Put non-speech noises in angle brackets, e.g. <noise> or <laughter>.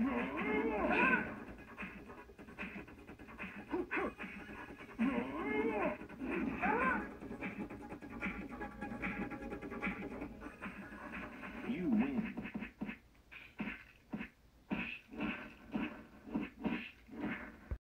Mm-hmm. <laughs>